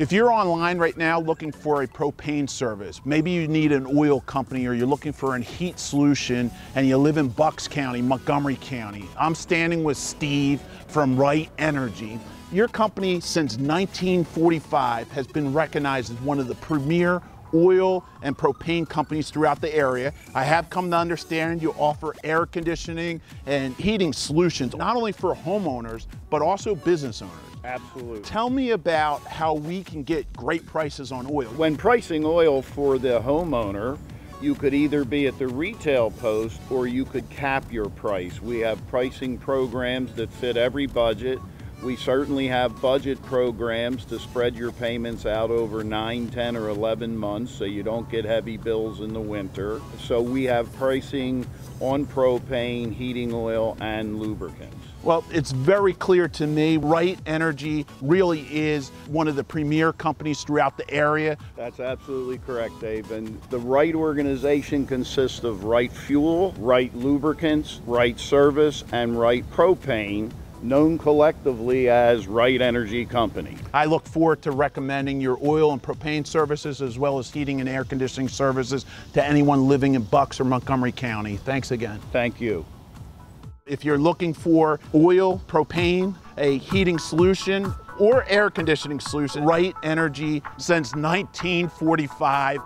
If you're online right now looking for a propane service, maybe you need an oil company or you're looking for a heat solution and you live in Bucks County, Montgomery County, I'm standing with Steve from Reit Energy. Your company since 1945 has been recognized as one of the premier oil and propane companies throughout the area. I have come to understand you offer air conditioning and heating solutions, not only for homeowners, but also business owners. Absolutely. Tell me about how we can get great prices on oil. When pricing oil for the homeowner, you could either be at the retail post or you could cap your price. We have pricing programs that fit every budget. We certainly have budget programs to spread your payments out over 9, 10, or 11 months so you don't get heavy bills in the winter. So we have pricing on propane, heating oil, and lubricants. Well, it's very clear to me, Reit Energy really is one of the premier companies throughout the area. That's absolutely correct, Dave. And the Reit organization consists of Reit Fuel, Reit Lubricants, Reit Service, and Reit Propane known collectively as Reit Energy Company. I look forward to recommending your oil and propane services as well as heating and air conditioning services to anyone living in Bucks or Montgomery County. Thanks again. Thank you. If you're looking for oil, propane, a heating solution, or air conditioning solution, Reit Energy since 1945.